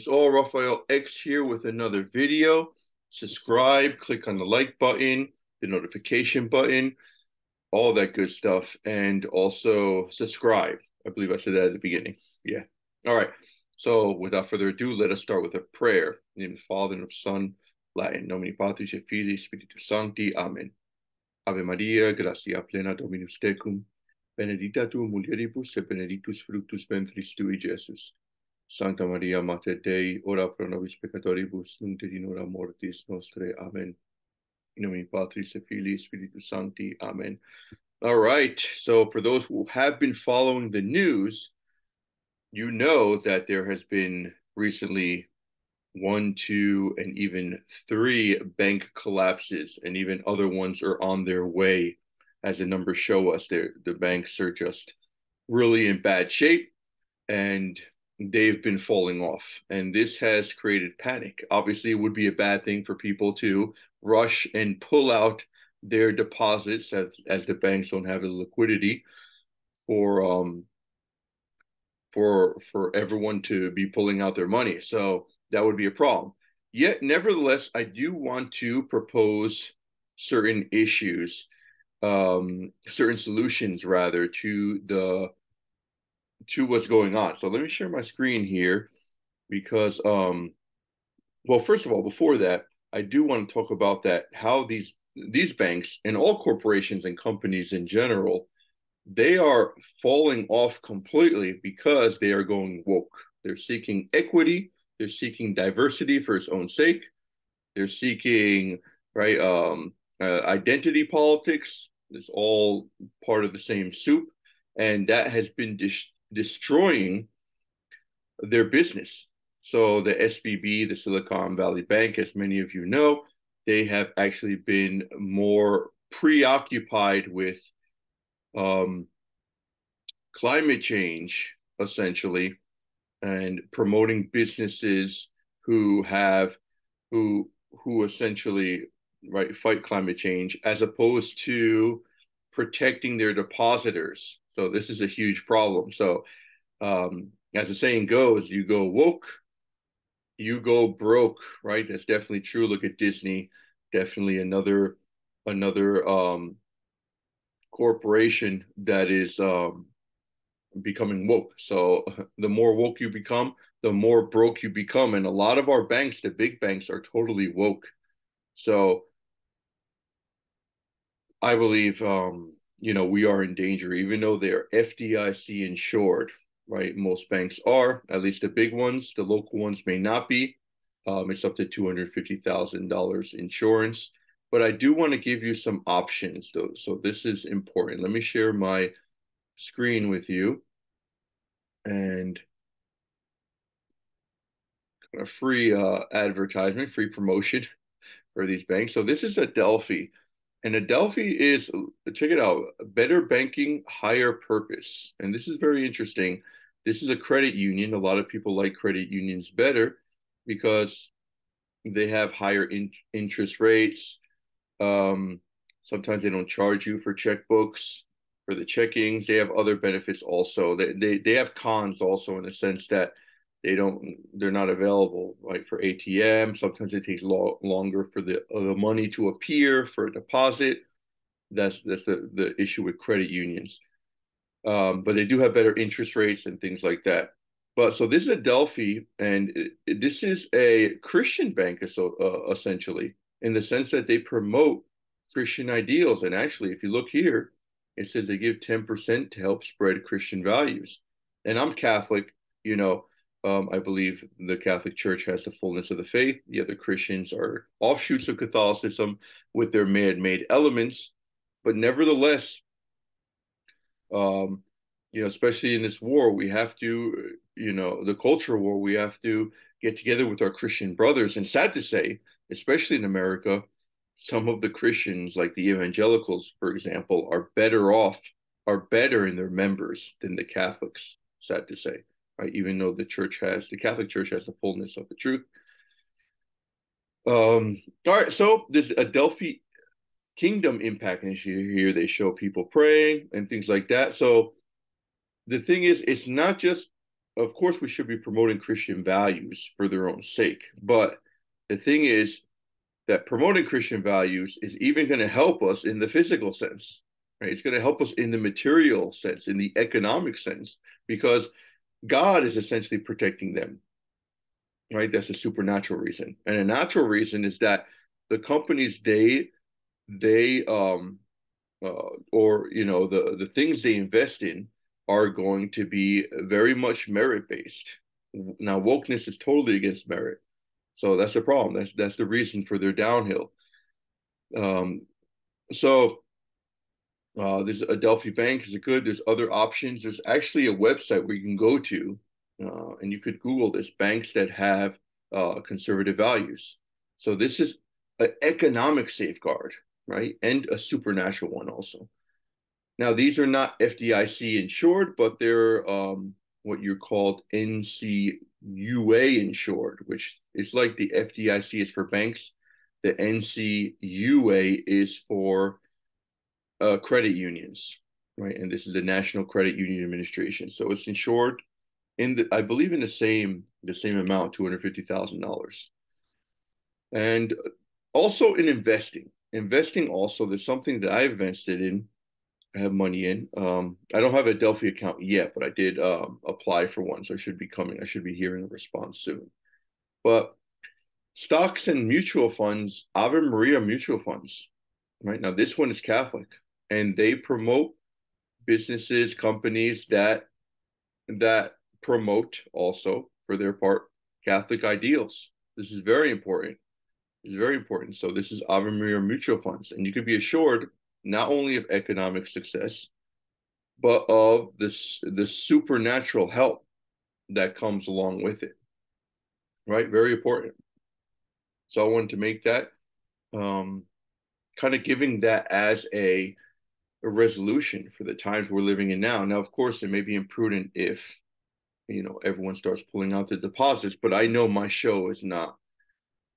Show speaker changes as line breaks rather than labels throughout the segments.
Greetings all, Raphael X here with another video. Subscribe, click on the like button, the notification button, all that good stuff, and also subscribe. I believe I said that at the beginning. Yeah. All right. So without further ado, let us start with a prayer. In the name of the Father and of Son, Latin, Nomine Patris et Filii Spiritus Sancti. Amen. Ave Maria, gratia plena Dominus tecum, benedicta tu mulieribus et benedictus fructus ventris tui, Jesus. Santa Maria Mater Dei, ora pro nobis peccatoribus, nunc et in hora mortis nostrae. Amen. In nomine Patris et Filii Spiritus Sancti. Amen. All right. So for those who have been following the news, you know that there has been recently one, two, and even three bank collapses, and even other ones are on their way. As the numbers show us, the banks are just really in bad shape. And they've been falling off. And this has created panic. Obviously, it would be a bad thing for people to rush and pull out their deposits as, as the banks don't have the liquidity for um for for everyone to be pulling out their money. So that would be a problem. Yet, nevertheless, I do want to propose certain issues, um, certain solutions rather to the to what's going on. So let me share my screen here because, um, well, first of all, before that, I do want to talk about that how these these banks and all corporations and companies in general, they are falling off completely because they are going woke. They're seeking equity. They're seeking diversity for its own sake. They're seeking right um, uh, identity politics. It's all part of the same soup, and that has been dis- destroying their business. So the SVB, the Silicon Valley Bank, as many of you know, they have actually been more preoccupied with um, climate change, essentially, and promoting businesses who have who who essentially right fight climate change, as opposed to protecting their depositors so this is a huge problem. So um, as the saying goes, you go woke, you go broke, right? That's definitely true. Look at Disney, definitely another another um, corporation that is um, becoming woke. So the more woke you become, the more broke you become. And a lot of our banks, the big banks, are totally woke. So I believe um, you know, we are in danger, even though they're FDIC insured, right? Most banks are, at least the big ones. The local ones may not be. Um, it's up to $250,000 insurance. But I do want to give you some options, though. So this is important. Let me share my screen with you. And a free uh, advertisement, free promotion for these banks. So this is Adelphi. And Adelphi is, check it out, better banking, higher purpose. And this is very interesting. This is a credit union. A lot of people like credit unions better because they have higher in, interest rates. Um, sometimes they don't charge you for checkbooks, for the checkings. They have other benefits also. They, they, they have cons also in the sense that they don't they're not available like for atm sometimes it takes lo- longer for the uh, the money to appear for a deposit. That's that's the, the issue with credit unions. Um, but they do have better interest rates and things like that. But so this is adelphi and it, this is a christian bank so uh, essentially in the sense that they promote christian ideals. And actually if you look here it says they give 10% to help spread christian values. And i'm catholic you know um, I believe the Catholic Church has the fullness of the faith. The other Christians are offshoots of Catholicism with their man-made elements, but nevertheless, um, you know, especially in this war, we have to, you know, the cultural war, we have to get together with our Christian brothers. And sad to say, especially in America, some of the Christians, like the evangelicals, for example, are better off, are better in their members than the Catholics. Sad to say right? Even though the church has, the Catholic Church has the fullness of the truth. Um, all right, so this Adelphi kingdom impact issue here. They show people praying and things like that. So the thing is, it's not just of course, we should be promoting Christian values for their own sake. But the thing is that promoting Christian values is even going to help us in the physical sense, right? It's going to help us in the material sense, in the economic sense, because God is essentially protecting them, right? That's a supernatural reason. And a natural reason is that the companies they they um uh, or you know the the things they invest in are going to be very much merit based. Now wokeness is totally against merit, so that's the problem. That's that's the reason for their downhill. Um, so uh, there's Adelphi Bank is good. There's other options. There's actually a website where you can go to, uh, and you could Google this banks that have uh, conservative values. So this is an economic safeguard, right, and a supernatural one also. Now these are not FDIC insured, but they're um, what you're called NCUA insured, which is like the FDIC is for banks. The NCUA is for uh, credit unions, right? And this is the National Credit Union Administration. So it's insured in the, I believe, in the same the same amount, two hundred fifty thousand dollars. And also in investing, investing also there's something that I've invested in. I have money in. Um, I don't have Adelphi account yet, but I did um, apply for one, so I should be coming. I should be hearing a response soon. But stocks and mutual funds, Ave Maria mutual funds, right now this one is Catholic and they promote businesses, companies that that promote also for their part Catholic ideals. This is very important. It's very important. So this is Ave Maria mutual funds, and you can be assured not only of economic success, but of this the supernatural help that comes along with it. Right, very important. So I wanted to make that um, kind of giving that as a a resolution for the times we're living in now. Now, of course, it may be imprudent if you know everyone starts pulling out the deposits, but I know my show is not.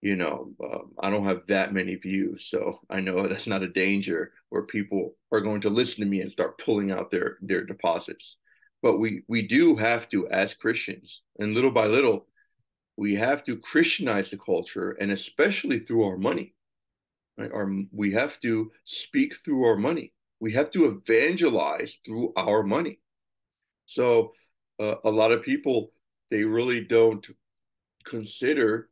You know, um, I don't have that many views, so I know that's not a danger where people are going to listen to me and start pulling out their their deposits. But we we do have to, as Christians, and little by little, we have to Christianize the culture, and especially through our money. Right? Our we have to speak through our money we have to evangelize through our money. So uh, a lot of people they really don't consider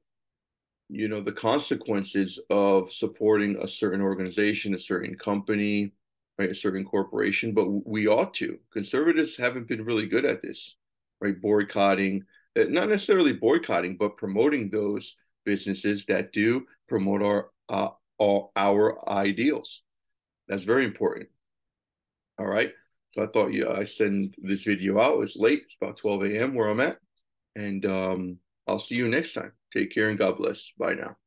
you know the consequences of supporting a certain organization, a certain company, right, a certain corporation, but we ought to. Conservatives haven't been really good at this, right? Boycotting, uh, not necessarily boycotting, but promoting those businesses that do promote our uh, our, our ideals. That's very important. All right. So I thought, yeah, I send this video out. It's late. It's about 12 a.m. where I'm at. And um, I'll see you next time. Take care and God bless. Bye now.